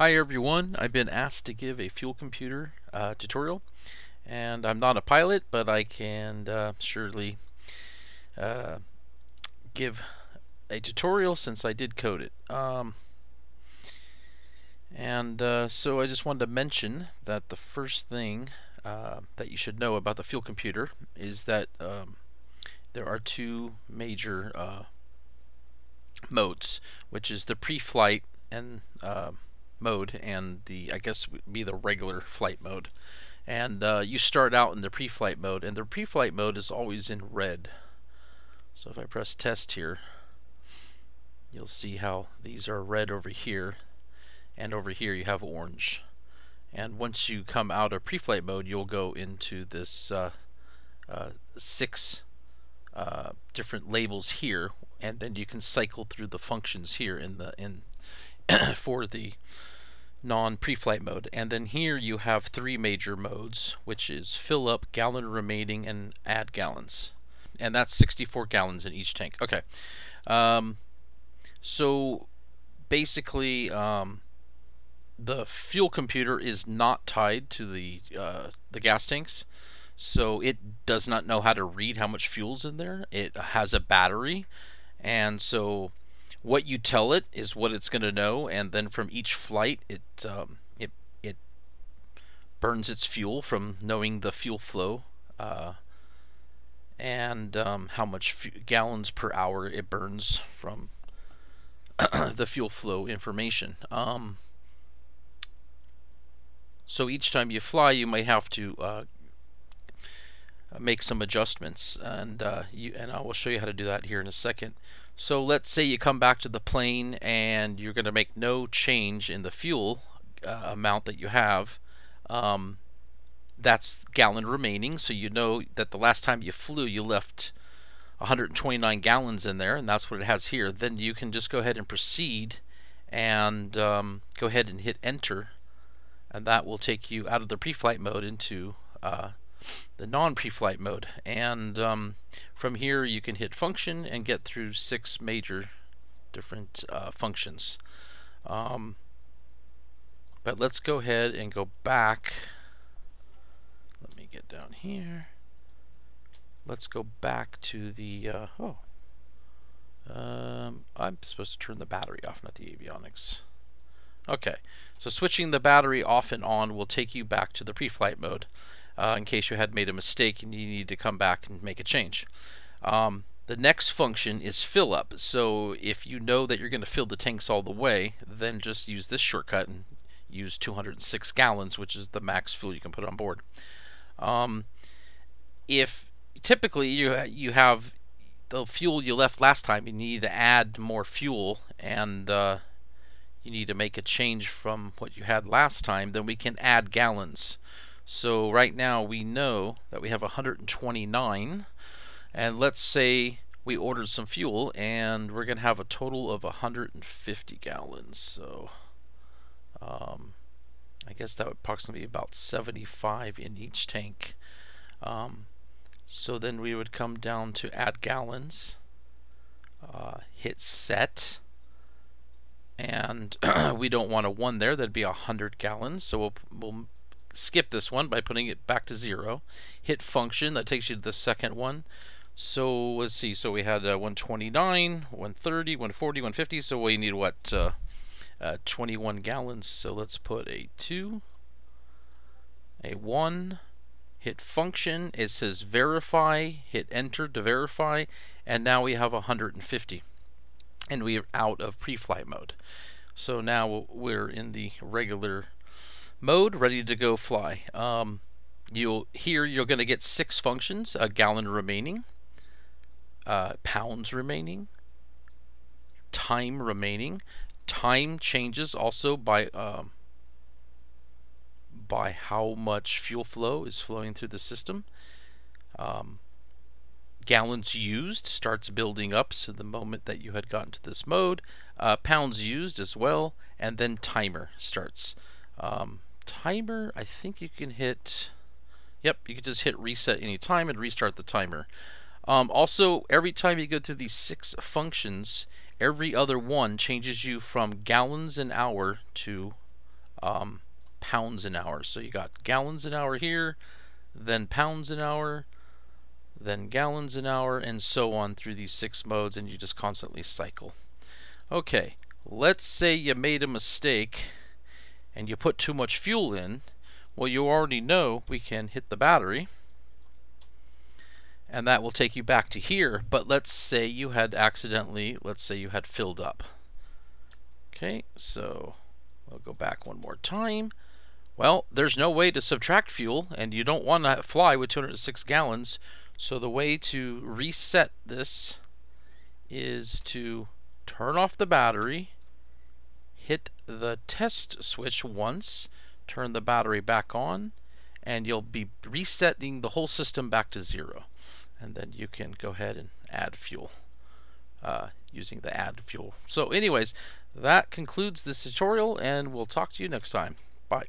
Hi everyone, I've been asked to give a fuel computer uh, tutorial and I'm not a pilot but I can uh, surely uh, give a tutorial since I did code it. Um, and uh, so I just wanted to mention that the first thing uh, that you should know about the fuel computer is that um, there are two major uh, modes, which is the pre-flight and mode and the I guess be the regular flight mode. And uh, you start out in the pre-flight mode, and the pre-flight mode is always in red. So if I press test here, you'll see how these are red over here, and over here you have orange. And once you come out of pre-flight mode, you'll go into this uh, uh, six uh, different labels here, and then you can cycle through the functions here in the in for the non pre-flight mode. And then here you have three major modes, which is fill up, gallon remaining, and add gallons. And that's 64 gallons in each tank. Okay. Um, so basically, um, the fuel computer is not tied to the uh, the gas tanks, so it does not know how to read how much fuel's in there. It has a battery, and so what you tell it is what it's going to know, and then from each flight, it um, it it burns its fuel from knowing the fuel flow. Uh, and um, how much gallons per hour it burns from the fuel flow information. Um, so each time you fly, you may have to uh, make some adjustments, and uh, you and I will show you how to do that here in a second. So let's say you come back to the plane and you're going to make no change in the fuel uh, amount that you have. Um, that's gallon remaining, so you know that the last time you flew you left 129 gallons in there, and that's what it has here. Then you can just go ahead and proceed and um, go ahead and hit enter, and that will take you out of the pre-flight mode into uh, the non-pre-flight mode. And um, from here you can hit function and get through six major different uh, functions. Um, but let's go ahead and go back. Let me get down here. Let's go back to the, uh, oh, um, I'm supposed to turn the battery off, not the avionics. Okay, so switching the battery off and on will take you back to the pre-flight mode uh, in case you had made a mistake and you need to come back and make a change. Um, the next function is fill up. So if you know that you're going to fill the tanks all the way, then just use this shortcut and use 206 gallons, which is the max fuel you can put on board. Um, if typically you you have the fuel you left last time, you need to add more fuel and uh, you need to make a change from what you had last time, then we can add gallons. So right now we know that we have 129 and let's say we ordered some fuel and we're gonna have a total of 150 gallons. So um, I guess that would approximately be about 75 in each tank. Um, so then we would come down to add gallons uh, hit set and we don't want a 1 there that'd be 100 gallons. So we'll, we'll skip this one by putting it back to zero. Hit function, that takes you to the second one. So let's see, so we had uh, 129, 130, 140, 150, so we need what? Uh, uh, 21 gallons, so let's put a 2, a 1, hit function, it says verify, hit enter to verify, and now we have 150. And we're out of pre-flight mode. So now we're in the regular mode, ready to go fly. Um, you'll here you're going to get six functions: a gallon remaining, uh, pounds remaining, time remaining. Time changes also by um, by how much fuel flow is flowing through the system. Um, gallons used starts building up so the moment that you had gotten to this mode uh, pounds used as well and then timer starts um, timer, I think you can hit, yep, you can just hit reset any time and restart the timer. Um, also, every time you go through these six functions, every other one changes you from gallons an hour to um, pounds an hour. So you got gallons an hour here, then pounds an hour, then gallons an hour, and so on through these six modes, and you just constantly cycle. Okay, let's say you made a mistake and you put too much fuel in. Well, you already know we can hit the battery and that will take you back to here. But let's say you had accidentally, let's say you had filled up. Okay, so we'll go back one more time. Well, there's no way to subtract fuel, and you don't want to fly with 206 gallons. So the way to reset this is to turn off the battery, hit the test switch once, turn the battery back on, and you'll be resetting the whole system back to zero and then you can go ahead and add fuel uh, using the add fuel. So anyways, that concludes this tutorial and we'll talk to you next time. Bye.